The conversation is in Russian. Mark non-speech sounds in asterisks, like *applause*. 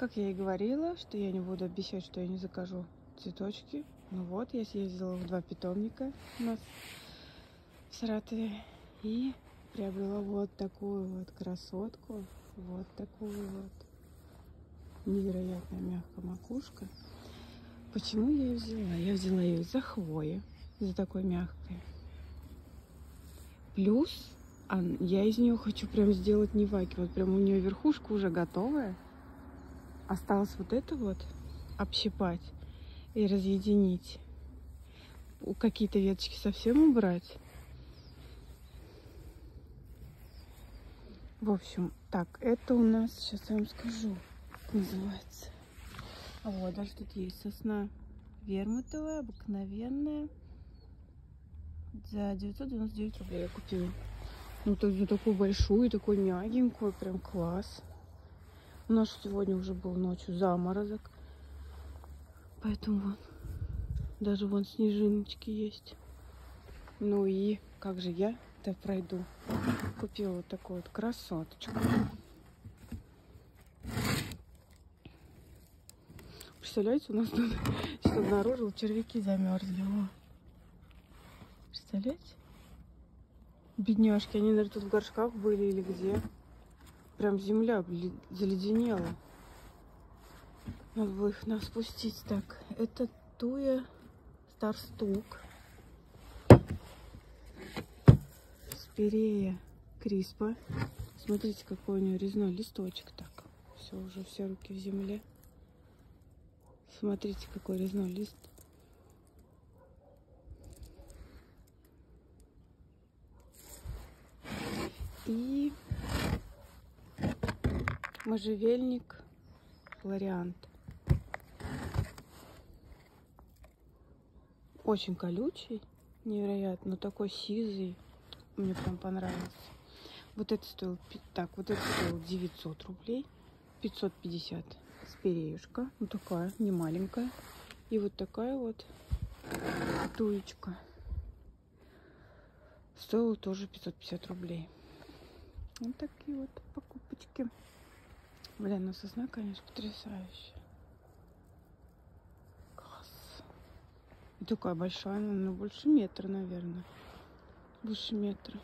Как я и говорила, что я не буду обещать, что я не закажу цветочки. Ну вот, я съездила в два питомника у нас в Саратове и приобрела вот такую вот красотку. Вот такую вот. Невероятная мягкая макушка. Почему я ее взяла? Я взяла ее из-за хвои, из-за такой мягкой. Плюс я из нее хочу прям сделать неваки. Вот прям у нее верхушка уже готовая. Осталось вот это вот общипать и разъединить. Какие-то веточки совсем убрать. В общем, так, это у нас, сейчас я вам скажу, как называется. Вот, даже тут есть сосна вермутовая, обыкновенная. За 999 рублей я купила. Ну, тут за такую большую, такую мягенькую, прям класс. У нас сегодня уже был ночью заморозок. Поэтому вот, даже вон снежиночки есть. Ну и как же я-то пройду. Купила вот такую вот красоточку. Представляете, у нас тут *laughs* что обнаружил, червяки замерзли. О. Представляете? Бедняжки, они, наверное, тут в горшках были или где. Прям земля заледенела. Надо было их нас спустить. Так, это туя старстук. Спирея криспа. Смотрите, какой у нее резной листочек. Так, все, уже все руки в земле. Смотрите, какой резной лист. И можжевельник вариант. Очень колючий, невероятно, но такой сизый. Мне прям понравился. Вот это стоил, так, вот это стоил 900 рублей, 550 спиреюшка, вот такая, не маленькая. И вот такая вот туечка. Стоила тоже 550 рублей. Вот такие вот покупочки. Блин, ну сосна, конечно, потрясающая. И такая большая, ну, больше метра, наверное. Больше метра.